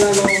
Hello.